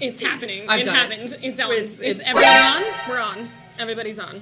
It's happening. I've it happens. It's on. It's- It's, it's- everybody on. We're on. Everybody's on.